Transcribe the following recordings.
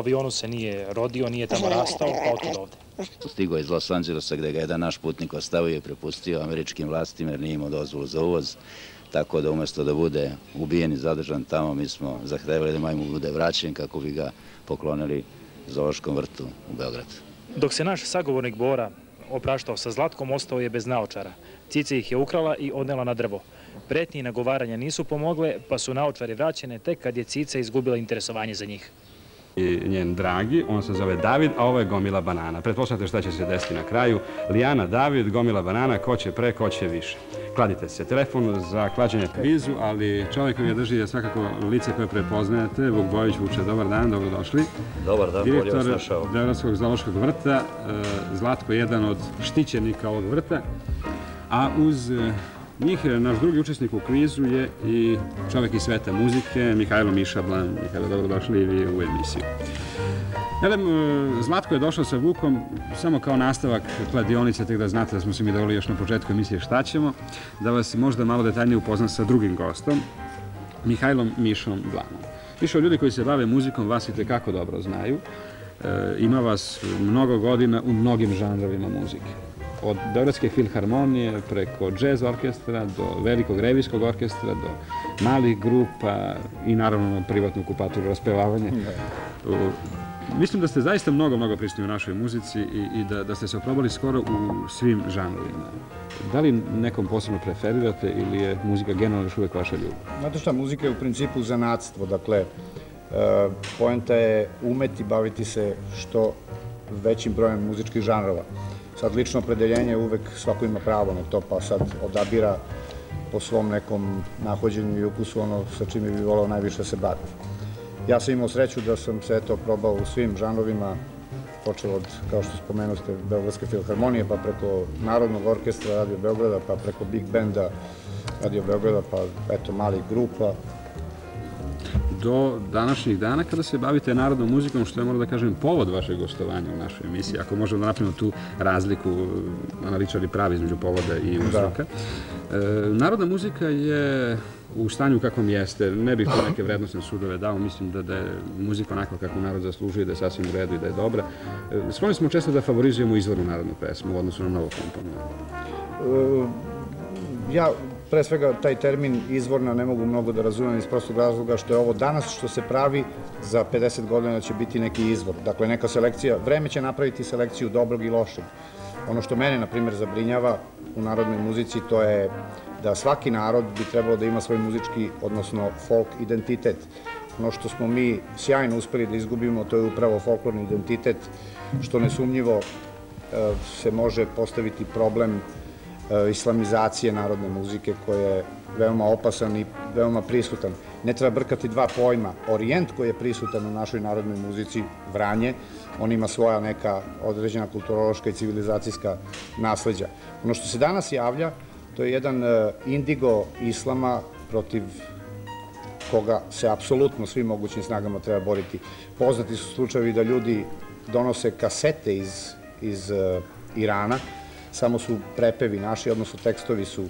avionu se nije rodio, nije tamo rastao, pa otud ovde. Stigo je iz Los Angelesa gde ga jedan naš putnik ostavio i prepustio američkim vlastima jer nije imao dozvolu za uvoz. Tako da umesto da bude ubijen i zadržan tamo, mi smo zahtevali da majmu bude vraćen kako bi ga poklonili Zološkom vrtu u Beograd. Dok se naš sagovornik Bora opraštao sa Zlatkom, ostao je bez naočara. Cica ih je ukrala i odnela na drvo. Pretnje i nagovaranja nisu pomogle, pa su naočari vraćene tek kad je Cica izgubila interesovanje za njih i njen dragi, on se zove David, a ovo je gomila banana. Pretpostavljate šta će se desiti na kraju. Lijana, David, gomila banana, ko će pre, ko će više. Kladite se. Telefon za klađenje kvizu, ali čovjek koji je drži je svakako lice koje prepoznajete. Vuk Bojić Vuče, dobar dan, dobrodošli. Dobar dan, bolje vas našao. Direktor Beogradskog zaloškog vrta, e, Zlatko je jedan od štićenika ovog vrta, a uz e, njih naš drugi učesnik u kvizu je i čovek iz sveta muzike, Mihajlo Mišablan. Mihajlo, dobrodošli i vi u emisiju. Elem, e, Zlatko je došao sa Vukom samo kao nastavak kladionice, tek da znate da smo se mi dovoljili još na početku emisije šta ćemo, da vas možda malo detaljnije upoznam sa drugim gostom, Mihajlom Mišom Blanom. Mišo, ljudi koji se bave muzikom vas i tekako dobro znaju. E, ima vas mnogo godina u mnogim žanrovima muzike od Beogradske filharmonije preko džez orkestra do velikog revijskog orkestra do malih grupa i naravno privatnu okupaturu raspevavanje. Da. Mislim da ste zaista mnogo, mnogo prisutni u našoj muzici i, i da, da ste se oprobali skoro u svim žanrovima. Da li nekom posebno preferirate ili je muzika generalno još uvek vaša ljubav? Znate šta, muzika je u principu zanatstvo, dakle, e, poenta je umeti baviti se što većim brojem muzičkih žanrova. Sad, lično opredeljenje uvek svako ima pravo na to, pa sad odabira po svom nekom nahođenju i ukusu ono sa čime bi volao najviše se baviti. Ja sam imao sreću da sam se eto probao u svim žanrovima, počeo od, kao što spomenuste, Beogradske filharmonije, pa preko Narodnog orkestra Radio Beograda, pa preko Big Benda Radio Beograda, pa eto malih grupa, do današnjih dana kada se bavite narodnom muzikom, što je, moram da kažem, povod vašeg gostovanja u našoj emisiji, ako možemo da napravimo tu razliku, analitičari pravi između povoda i uzroka. Da. E, narodna muzika je u stanju kakvom jeste, ne bih tu neke vrednostne sudove dao, mislim da, da je muzika onako kako narod zaslužuje, da je sasvim u redu i da je dobra. E, Skloni smo često da favorizujemo izvornu narodnu pesmu u odnosu na novo komponovanje. E, ja pre svega taj termin izvorna ne mogu mnogo da razumem iz prostog razloga što je ovo danas što se pravi za 50 godina će biti neki izvor. Dakle, neka selekcija, vreme će napraviti selekciju dobrog i lošeg. Ono što mene, na primjer, zabrinjava u narodnoj muzici, to je da svaki narod bi trebalo da ima svoj muzički, odnosno folk identitet. Ono što smo mi sjajno uspeli da izgubimo, to je upravo folklorni identitet, što nesumnjivo e, se može postaviti problem islamizacije narodne muzike koja je veoma opasan i veoma prisutan. Ne treba brkati dva pojma. Orijent koji je prisutan u našoj narodnoj muzici, Vranje, on ima svoja neka određena kulturološka i civilizacijska nasledđa. Ono što se danas javlja, to je jedan e, indigo islama protiv koga se apsolutno svim mogućim snagama treba boriti. Poznati su slučajevi da ljudi donose kasete iz, iz uh, Irana, samo su prepevi naši, odnosno tekstovi su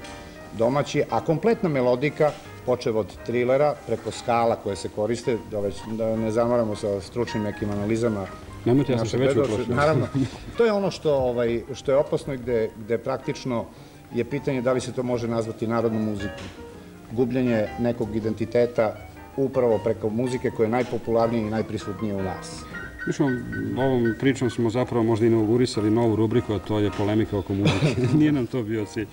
domaći, a kompletna melodika, počev od trilera, preko skala koje se koriste, da, već, da ne zamaramo sa stručnim nekim analizama Nemojte, ja sam se već uplašio. Naravno, to je ono što, ovaj, što je opasno i gde, gde praktično je pitanje da li se to može nazvati narodnom muzikom. Gubljenje nekog identiteta upravo preko muzike koja je najpopularnija i najprisutnija u nas. Mi smo, ovom pričom smo zapravo možda inaugurisali novu rubriku, a to je polemika oko muzike. Nije nam to bio cilj.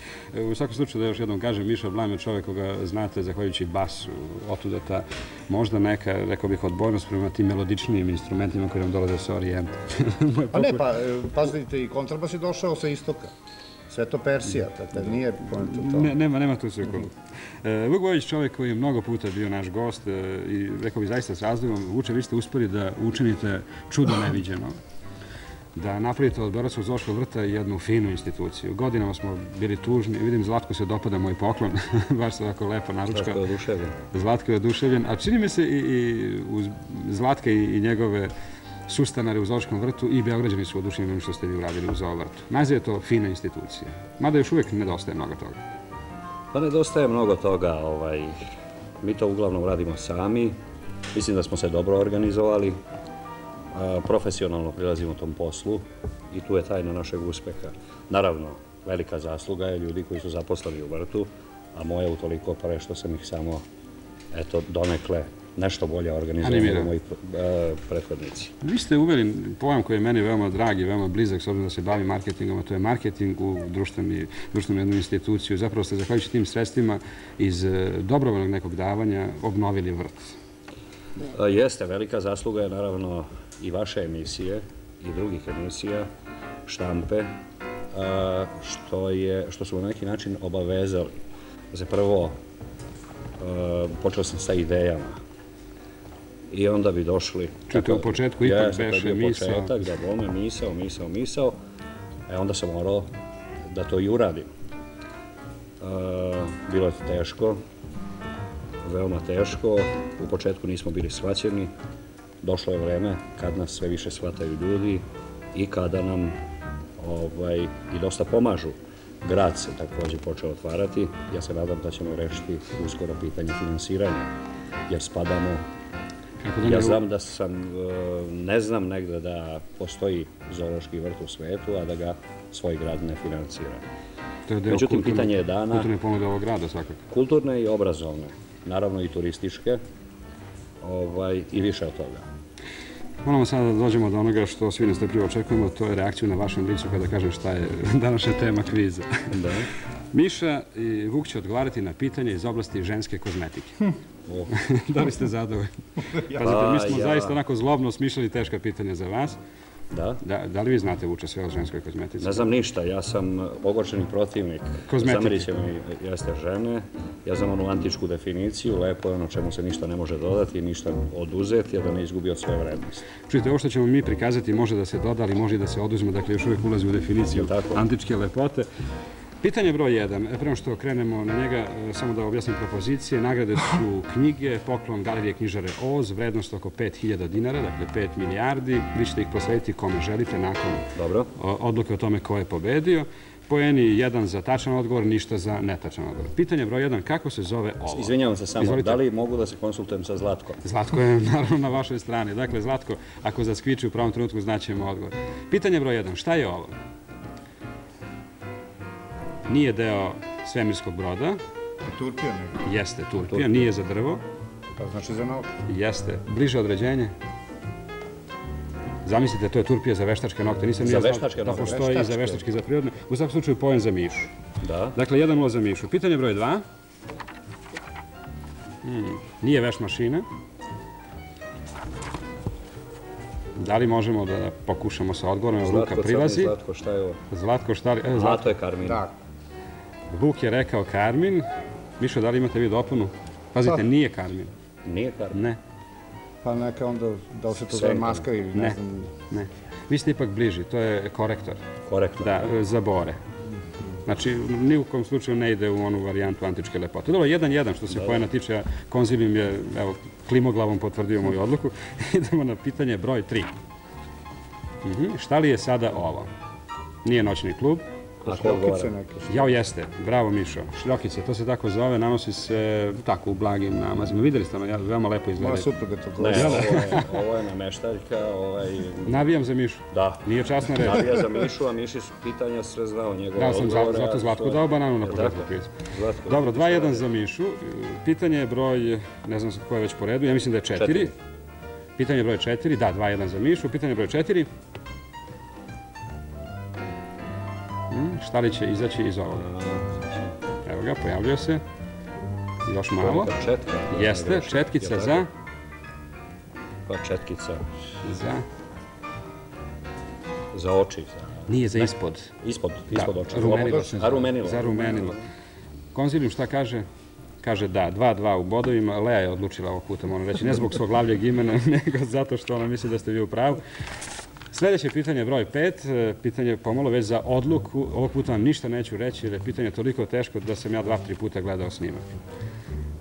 U svakom slučaju da još jednom kažem, Miša Blam je čovek koga znate zahvaljujući basu, otuda ta možda neka, rekao bih, odbojnost prema tim melodičnijim instrumentima koji nam dolaze sa orijenta. pa ne, pa, e, pazite, i kontrabas je došao sa istoka. Sve to Persija, tako nije poenta to. Ne, nema, nema tu sekundu. E, Vuk Bojić čovjek koji je mnogo puta bio naš gost e, i rekao bi zaista s razlogom, Vuče, vi ste uspeli da učinite čudo neviđeno da napravite od Beogradskog zoološkog vrta jednu finu instituciju. Godinama smo bili tužni, vidim Zlatko se dopada moj poklon, baš se ovako lepo naručka. Zlatko je oduševljen. Zlatko je oduševljen, a čini mi se i, i uz Zlatke i, i njegove sustanare u Zoološkom vrtu i Beograđani su oduševljeni što ste vi uradili u Zoo vrtu. Je to fina institucija. Mada još uvek nedostaje mnogo toga. Pa nedostaje mnogo toga. Ovaj, mi to uglavnom radimo sami. Mislim da smo se dobro organizovali. profesionalno prilazimo tom poslu i tu je tajna našeg uspeha. Naravno, velika zasluga je ljudi koji su zaposleni u vrtu, a moja utoliko pre što sam ih samo, eto, donekle nešto bolje organizovali Animirao. moji e, prethodnici. Vi ste uveli pojam koji je meni veoma drag i veoma blizak, s obzirom da se bavi marketingom, a to je marketing u društvenu jednu instituciju. Zapravo ste, zahvaljujući tim sredstvima, iz e, dobrovoljnog nekog davanja obnovili vrt. A, Jeste, velika zasluga je naravno i vaše emisije i drugih emisija, štampe, a, što, je, što su na neki način obavezali. Se prvo a, počeo sam sa idejama i onda bi došli... Čujte, u početku ipak beše misao. početak, da bome, misao, misao, misao, e onda sam morao da to i uradim. A, bilo je teško, veoma teško. U početku nismo bili shvaćeni. Došlo je vreme kad nas sve više shvataju ljudi i kada nam ovaj, i dosta pomažu. Grad se takođe počeo otvarati. Ja se nadam da ćemo rešiti uskoro pitanje finansiranja, jer spadamo da Ja znam da sam, e, ne znam negde da postoji zoološki vrt u svetu, a da ga svoj grad ne finansira. To je deo Međutim, kulturne- pitanje je dana. Kulturne ponude ovog grada, svakako. Kulturne i obrazovne, naravno i turističke, ovaj, i više od toga. Moramo sada da dođemo do onoga što svi nestrpljivo očekujemo, to je reakciju na vašem licu kada kažem šta je današnja tema kviza. Da. Miša i Vuk će odgovarati na pitanje iz oblasti ženske kozmetike. O, da li ste zadovoljni? Pazite, mi smo Pa, ja- zaista onako zlobno smišljali teška pitanja za vas. da. Da, da li vi znate Vuče sve o ženskoj kozmetici? Ne znam ništa, ja sam ogorčeni protivnik. Kozmetike. Zamerit će mi jeste žene. Ja znam onu antičku definiciju, lepo je ono čemu se ništa ne može dodati, ništa oduzeti, a da ne izgubi od svoje vrednosti. Čujte, ovo što ćemo mi prikazati može da se doda, ali može i da se oduzme, dakle još uvijek ulazi u definiciju antičke lepote. Pitanje broj 1. Prema što krenemo na njega, e, samo da objasnim propozicije. Nagrade su knjige, poklon Galerije knjižare Oz, vrednost oko 5000 dinara, dakle 5 milijardi. Vi ćete ih proslediti kome želite nakon Dobro? odluke o tome ko je pobedio. Poeni jedan za tačan odgovor, ništa za netačan odgovor. Pitanje broj 1. Kako se zove ovo? Izvinjavam se samo, Izvolite. da li mogu da se konsultujem sa Zlatkom? Zlatko je naravno na vašoj strani. Dakle, Zlatko, ako zaskviči u pravom trenutku, znaćemo odgovor. Pitanje broj 1. Šta je ovo? Nije deo svemirskog broda, Turpija neka. jeste turpija, nije za drvo, Pa znači za novo. jeste. Bliže određenje? Zamislite, to je turpija za veštačke nokte. Nisam Za nije znao veštačke da nokte. postoji i za Veštačke. i za prirodne. U svakom slučaju poen za mišu. Da. Dakle, 1-0 za mišu. Pitanje broj 2. Hmm, nije veš mašina. Da li možemo da pokušamo sa odgovorom? Zlatko, prilazi. crni Zlatko, šta je ovo? Zlatko šta li... E, A, Zlatko. to je Karmin. Da, Vuk je rekao Karmin. Mišo, da li imate vi dopunu? Pazite, Pa. nije Karmin. Nije Karmin. Ne, pa neka onda, da li se to zove maska ili ne, Ne. znam. ne. Vi ste ipak bliži, to je korektor. Korektno. Da, za bore. Znači, ni u kom slučaju ne ide u onu varijantu antičke lepote. Dobro, jedan jedan što se pojena tiče, a konzilijum je, evo, klimoglavom potvrdio moju odluku. Idemo na pitanje broj 3. Mhm, Šta li je sada ovo? Nije noćni klub. Ako Šljokice odgovara. neke. Jao jeste, bravo Mišo. Šljokice, to se tako zove, nanosi se tako u blagim namazima. Videli ste ono, ja, veoma lepo izgleda. Moja supruga to Ne, koristi. ovo je, ovo je nameštaljka, ovaj... Navijam za Mišu. Da. Nije časna reč. Navija za Mišu, a Miši su pitanja sve znao njegove Ja sam zato, odgovore. zato a Zlatku što- dao bananu na početku kviza. Zlatko, Dobro, šta 2-1 je? za Mišu. Pitanje je broj, ne znam ko je već po redu, ja mislim da je 4. Četiri. Pitanje je broj 4, da, 2-1 za Mišu. Pitanje je broj 4. Hmm, šta li će izaći iz ovoga? Evo ga, pojavljuje se. Još malo. Četka. Jeste, četkica za... Pa četkica Za... za oči. Za... Nije za ispod. Ispod, ispod Da, oča. rumenilo A rumenilo. Za rumenilo. Konzilijum šta kaže? Kaže da, 2-2 u bodovima. Lea je odlučila ovog puta, moram reći, ne zbog svog glavljeg imena, nego zato što ona misli da ste vi u pravu. Sljedeće pitanje, broj 5, pitanje pomalo već za odluku. Ovog puta vam ništa neću reći jer je pitanje toliko teško da sam ja dva, tri puta gledao snimak.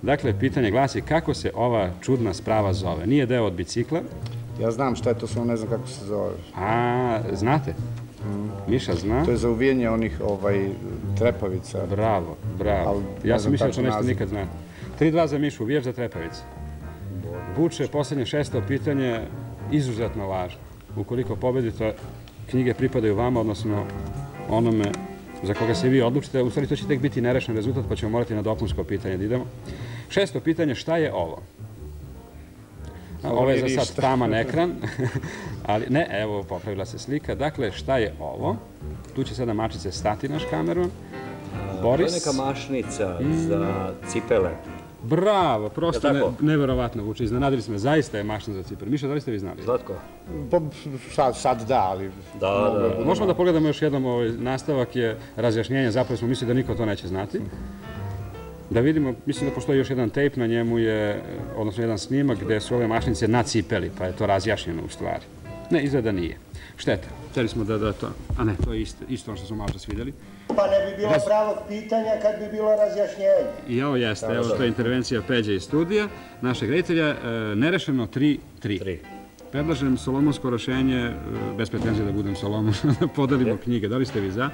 Dakle, pitanje glasi kako se ova čudna sprava zove. Nije deo od bicikla, Ja znam šta je to, samo ne znam kako se zove. a znate? Miša zna. To je za uvijanje onih ovaj, trepavica. Bravo, bravo. Ja sam mislio da to tačan nećete naziv. nikad znati. 3-2 za Mišu, vijev za trepavice. Vuče, poslednje šesto pitanje, izuzetno važno. Ukoliko pobedite, knjige pripadaju vama, odnosno onome za koga se vi odlučite. U stvari, to će tek biti nerešen rezultat, pa ćemo morati na dopunsko pitanje da idemo. Šesto pitanje, šta je ovo? Ovo je za sad taman ekran, ali ne, evo, popravila se slika. Dakle, šta je ovo? Tu će sada mačice stati naš kameru. To je Boris, neka mašnica za cipele. Bravo, prosto Je ne, tako? neverovatno vuče, iznenadili smo, zaista je mašna za cipar. Miša, da li ste vi znali? Zlatko? Pa, sad, sad da, ali... Da, da. je bude Možemo da pogledamo još jednom ovaj nastavak je razjašnjenje, zapravo smo mislili da niko to neće znati. Da vidimo, mislim da postoji još jedan tejp, na njemu je, odnosno jedan snimak gde su ove mašnice na cipeli, pa je to razjašnjeno u stvari. Ne, izgleda nije. Šteta. Hteli smo da, da to, a ne, to je isto, isto ono što smo malo čas videli. Pa ne bi bilo pravog pitanja kad bi bilo razjašnjenje. I ovo jeste, evo to je intervencija Peđa iz studija, našeg reditelja, e, nerešeno 3-3. Tri. Predlažem solomonsko rešenje, e, bez pretenzije da budem Solomon, da podelimo knjige. Da li ste vi za?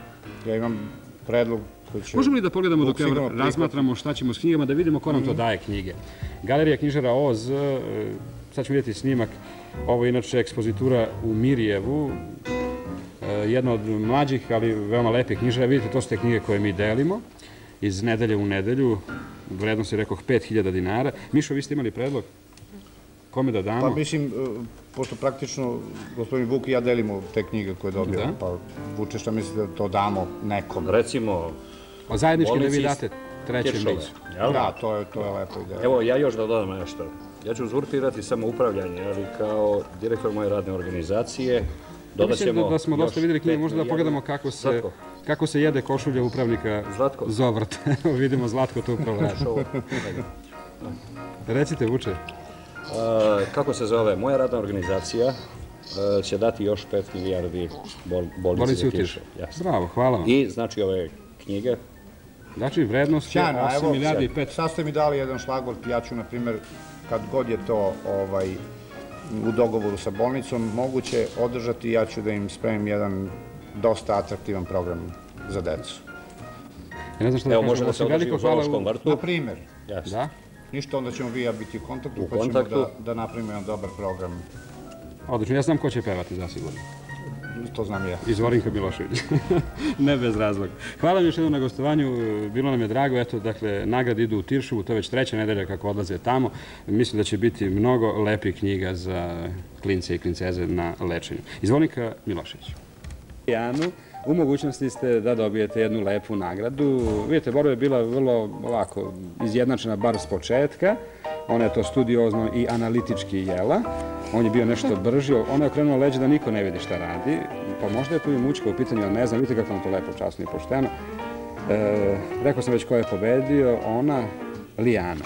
Ja imam predlog koji će... Možemo li da pogledamo dok razmatramo šta ćemo s knjigama, da vidimo ko nam to daje knjige. Galerija knjižara Oz, e, sad ćemo vidjeti snimak, ovo je inače ekspozitura u Mirjevu, e, jedna od mlađih, ali veoma lepih knjižara. Vidite, to su te knjige koje mi delimo iz nedelje u nedelju, vrednost je rekoh 5000 dinara. Mišo, vi ste imali predlog? Kome da damo? Pa mislim, e, pošto praktično gospodin Vuk i ja delimo te knjige koje dobijamo, Da. pa Vuče šta mislite da to damo nekom? Recimo, O zajednički da vi date trećem licu. Da, to je, to je lepa ideja. Evo, ja još da dodam nešto. Ja ću uzurpirati samo upravljanje, ali kao direktor moje radne organizacije dodat Mislim ćemo da, da smo dosta videli knjige, možda da pogledamo kako se, Zlatko, kako se jede košulja upravnika Zlatko. Zovrt. Evo vidimo Zlatko to upravo radi. Recite, Vuče. A, kako se zove? Moja radna organizacija a, će dati još 5 milijardi bol, bolnici za u. Jasno. Bravo, hvala vam. I znači ove knjige, Znači, vrednost je Sjajno, a 8 evo, milijardi i 5. sad ste mi dali jedan šlagvort, ja ću, na primjer, kad god je to ovaj, u dogovoru sa bolnicom, moguće održati, ja ću da im spremim jedan dosta atraktivan program za decu. Ja ne znam šta da evo kažem, može da se osim održi veliko u hvala Zoološkom Na vrtu. primjer, Jasno. Da, ništa, onda ćemo vi ja biti u kontaktu, U pa kontaktu. ćemo da, da napravimo jedan dobar program. odlično. Ja znam ko će pevati, zasigurno. To znam ja. Iz Vorinka Milošević. ne bez razloga. Hvala vam još jednom na gostovanju, bilo nam je drago, eto, dakle, nagrade idu u Tiršovu, to je već treća nedelja kako odlaze tamo. Mislim da će biti mnogo lepih knjiga za klince i klinceze na lečenju. Iz Vorinka Milošević. Janu, u mogućnosti ste da dobijete jednu lepu nagradu. Vidite, borba je bila vrlo ovako izjednačena, bar s početka. Ona je to studiozno i analitički jela. On je bio nešto brži, ona je okrenula leđe da niko ne vidi šta radi. Pa možda je tu i mučka u pitanju, ali ne znam, vidite kako nam to lepo, časno i pošteno. E, rekao sam već ko je pobedio, ona, Lijana.